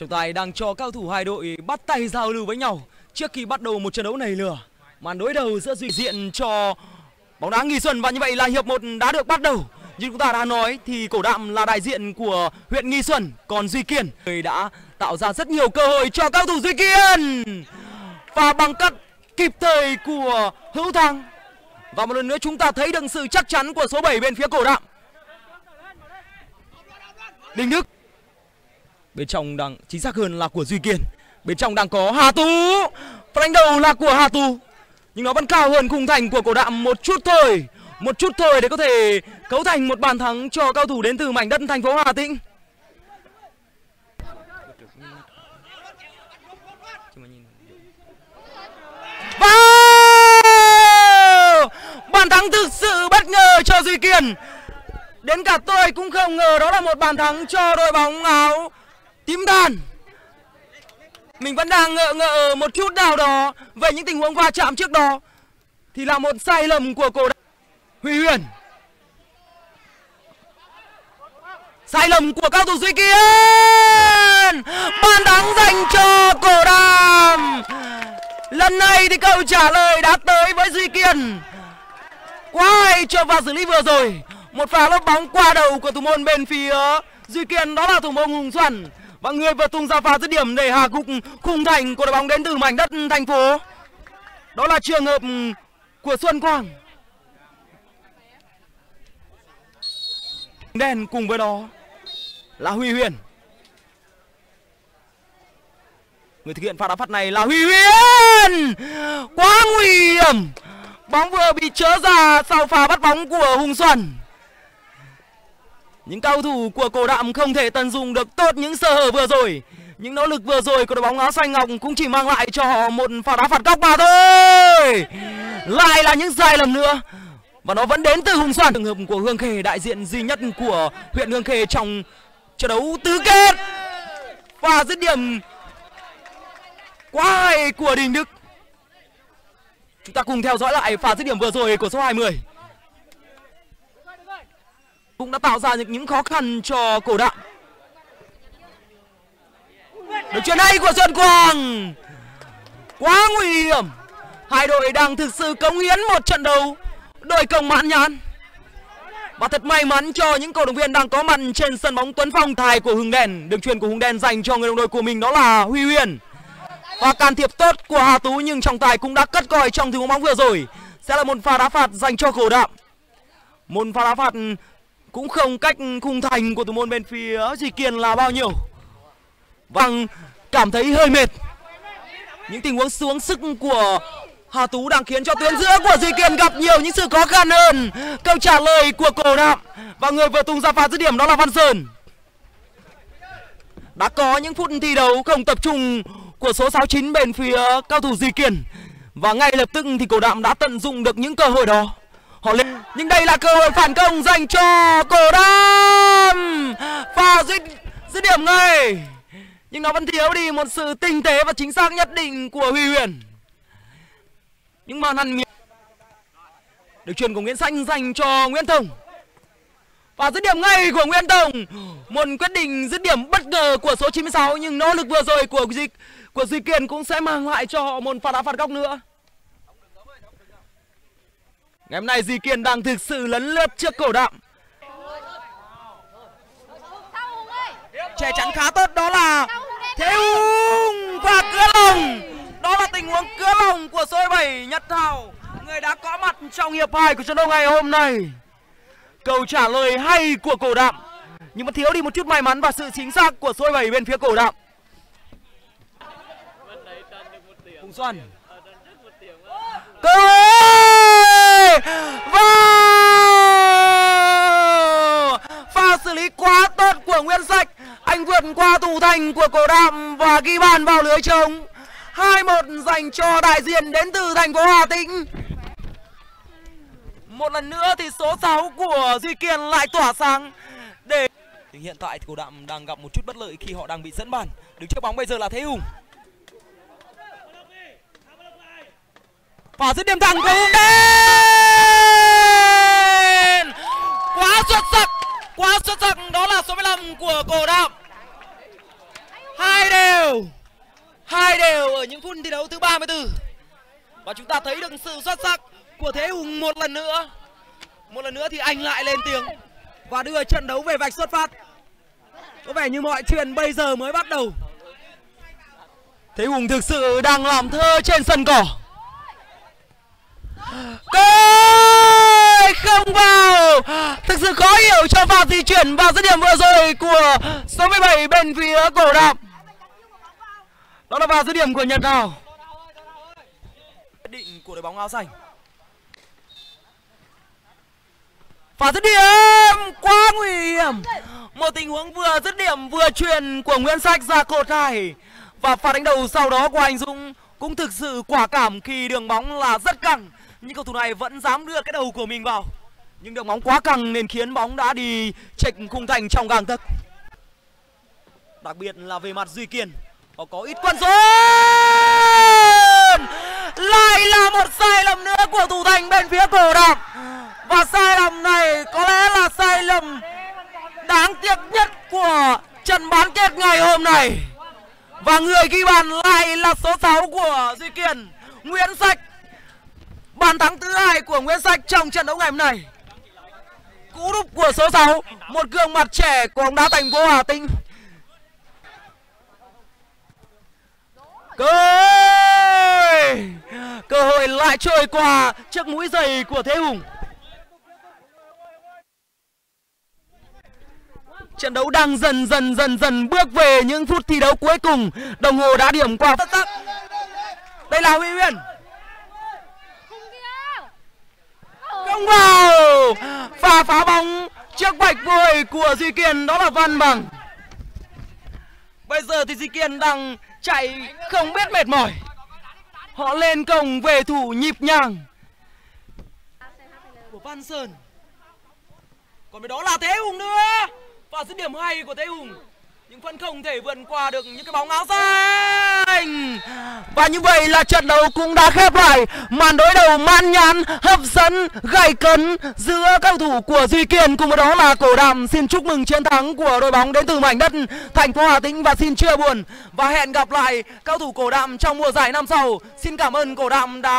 Trọng tài đang cho cao thủ hai đội bắt tay giao lưu với nhau trước khi bắt đầu một trận đấu này lửa. Màn đối đầu giữa duy diện cho bóng đá Nghi Xuân và như vậy là hiệp 1 đã được bắt đầu. Như chúng ta đã nói thì cổ đạm là đại diện của huyện Nghi Xuân, còn Duy Kiên người đã tạo ra rất nhiều cơ hội cho cao thủ Duy Kiên. Và bằng cắt kịp thời của Hữu Thăng. Và một lần nữa chúng ta thấy được sự chắc chắn của số 7 bên phía cổ đạm. Đình Đức Bên trong đang, chính xác hơn là của Duy Kiên. Bên trong đang có Hà Tú. Và đánh đầu là của Hà Tú. Nhưng nó vẫn cao hơn khung thành của cổ đạm một chút thôi. Một chút thôi để có thể cấu thành một bàn thắng cho cao thủ đến từ mảnh đất thành phố Hà Tĩnh. Và bàn thắng thực sự bất ngờ cho Duy Kiên. Đến cả tôi cũng không ngờ đó là một bàn thắng cho đội bóng áo tím đàn, mình vẫn đang ngợ ngợ một chút nào đó về những tình huống va chạm trước đó. Thì là một sai lầm của cổ huy huyền. Sai lầm của cao thủ duy kiên bàn thắng dành cho cổ đàm. Lần này thì câu trả lời đã tới với duy kiên. Quá hay cho vào xử lý vừa rồi. Một pha lốp bóng qua đầu của thủ môn bên phía duy kiên đó là thủ môn hùng xuân và người vừa tung ra pha dứt điểm để hạ gục khung thành của đội bóng đến từ mảnh đất thành phố. Đó là trường hợp của xuân quang. Đen cùng với đó là huy huyền. Người thực hiện pha đá phạt này là huy huyền. Quá nguy hiểm. Bóng vừa bị chớ ra sau pha bắt bóng của hùng xuân những cao thủ của cổ đạm không thể tận dụng được tốt những sơ hở vừa rồi. Những nỗ lực vừa rồi của đội bóng áo xanh ngọc cũng chỉ mang lại cho họ một pha đá phạt góc mà thôi. Lại là những sai lầm nữa, và nó vẫn đến từ hùng xoan trường hợp của hương khê, đại diện duy nhất của huyện hương khê trong trận đấu tứ kết. Và dứt điểm quá hay của đình đức. Chúng ta cùng theo dõi lại pha dứt điểm vừa rồi của số 20 cũng đã tạo ra những những khó khăn cho cổ đạo. Được chuyện hay của xuân quang. Quá nguy hiểm. Hai đội đang thực sự cống hiến một trận đấu. Đội công mãn nhãn. Và thật may mắn cho những cổ động viên đang có mặt trên sân bóng Tuấn Phong, tài của Hùng Đen. Đường truyền của Hùng Đen dành cho người đồng đội của mình đó là Huy Huyền. Và can thiệp tốt của Hà Tú, nhưng trọng tài cũng đã cất còi trong tình huống bóng vừa rồi. Sẽ là một pha đá phạt dành cho cổ đạo. Một pha đá phạt cũng không cách khung thành của thủ môn bên phía Duy Kiên là bao nhiêu. Vâng, cảm thấy hơi mệt. Những tình huống xuống sức của Hà Tú đang khiến cho tuyến giữa của Duy Kiên gặp nhiều những sự khó khăn hơn. Câu trả lời của cổ đạm và người vừa tung ra phạt dứt điểm đó là Văn Sơn. Đã có những phút thi đấu không tập trung của số 69 bên phía cao thủ Duy Kiên và ngay lập tức thì cổ đạm đã tận dụng được những cơ hội đó họ lên. Nhưng đây là cơ hội phản công dành cho cổ đam và dứt dứt điểm ngay. Nhưng nó vẫn thiếu đi một sự tinh tế và chính xác nhất định của huy huyền. Những màn ăn miệng được truyền của nguyễn xanh dành cho nguyễn thông. Và dứt điểm ngay của Nguyễn Thông. Một quyết định dứt điểm bất ngờ của số 96 Nhưng nỗ lực vừa rồi của Duy, của Duy Kiên cũng sẽ mang lại cho họ một pha đá phạt góc nữa. Ngày hôm nay Di Kiên đang thực sự lấn lướt trước cổ đạm Che chắn khá tốt, đó là Thế Hùng và cưa lồng. Đó là tình huống cưa lồng của số 7 Nhật Thảo. Người đã có mặt trong hiệp 2 của trận đấu ngày hôm nay. Câu trả lời hay của cổ đạm Nhưng mà thiếu đi một chút may mắn và sự chính xác của số 7 bên phía cổ đạm Hùng Xuân cơ hội! Và pha xử lý quá tốt của Nguyễn Sạch anh vượt qua thủ thành của cổ đạm và ghi bàn vào lưới trống. 2-1 dành cho đại diện đến từ thành phố Hà Tĩnh. Một lần nữa thì số 6 của Duy Kiên lại tỏa sáng. Để hiện tại thì cổ đạm đang gặp một chút bất lợi khi họ đang bị dẫn bàn. Đứng trước bóng bây giờ là Thế Hùng. Và dứt điểm thẳng của Hùng Đen quá xuất sắc. Quá xuất sắc, đó là số 15 của cổ đạm hai đều hai đều ở những phút thi đấu thứ 34 và chúng ta thấy được sự xuất sắc của Thế Hùng một lần nữa. Một lần nữa thì anh lại lên tiếng và đưa trận đấu về vạch xuất phát. Có vẻ như mọi chuyện bây giờ mới bắt đầu. Thế Hùng thực sự đang làm thơ trên sân cỏ. Cơ Thực sự khó hiểu cho pha di chuyển vào dứt điểm vừa rồi của số 17 bên phía cổ đạm Đó là pha dứt điểm của Nhật Đào. Quyết định của đội bóng áo xanh. Pha dứt điểm quá nguy hiểm. Một tình huống vừa dứt điểm vừa truyền của Nguyễn Sách ra cột hai Và pha đánh đầu sau đó của anh Dũng cũng thực sự quả cảm khi đường bóng là rất căng. Nhưng cầu thủ này vẫn dám đưa cái đầu của mình vào nhưng đường bóng quá căng nên khiến bóng đã đi chệch khung thành trong gang tấc. Đặc biệt là về mặt duy kiên họ có ít quân số lại là một sai lầm nữa của thủ thành bên phía cổ đạm và sai lầm này có lẽ là sai lầm đáng tiếc nhất của trận bán kết ngày hôm nay. Và người ghi bàn lại là số 6 của duy kiên nguyễn sạch, Bàn thắng thứ hai của Nguyễn sạch trong trận đấu ngày hôm nay. Cú đúp của số 6, một gương mặt trẻ của bóng đá thành phố Hà Tĩnh. Cơ hội, cơ hội lại trôi qua trước mũi giày của Thế Hùng. Trận đấu đang dần dần dần dần bước về những phút thi đấu cuối cùng. Đồng hồ đã điểm qua. Đây là Huy Huyền không vào và phá bóng. Trước bạch vội của duy kiên đó là văn bằng. Bây giờ thì duy kiên đang chạy không biết mệt mỏi. Họ lên công về thủ nhịp nhàng. Của văn sơn. Còn với đó là thế hùng nữa. Và dứt điểm hay của thế hùng nhưng vẫn không thể vượt qua được những cái bóng áo xanh. Và như vậy là trận đấu cũng đã khép lại. Màn đối đầu man nhãn, hấp dẫn, gay cấn giữa cầu thủ của duy kiên cùng với đó là cổ đạm. Xin chúc mừng chiến thắng của đội bóng đến từ mảnh đất thành phố hà tĩnh và xin chia buồn. Và hẹn gặp lại cao thủ cổ đạm trong mùa giải năm sau. Xin cảm ơn cổ đạm đã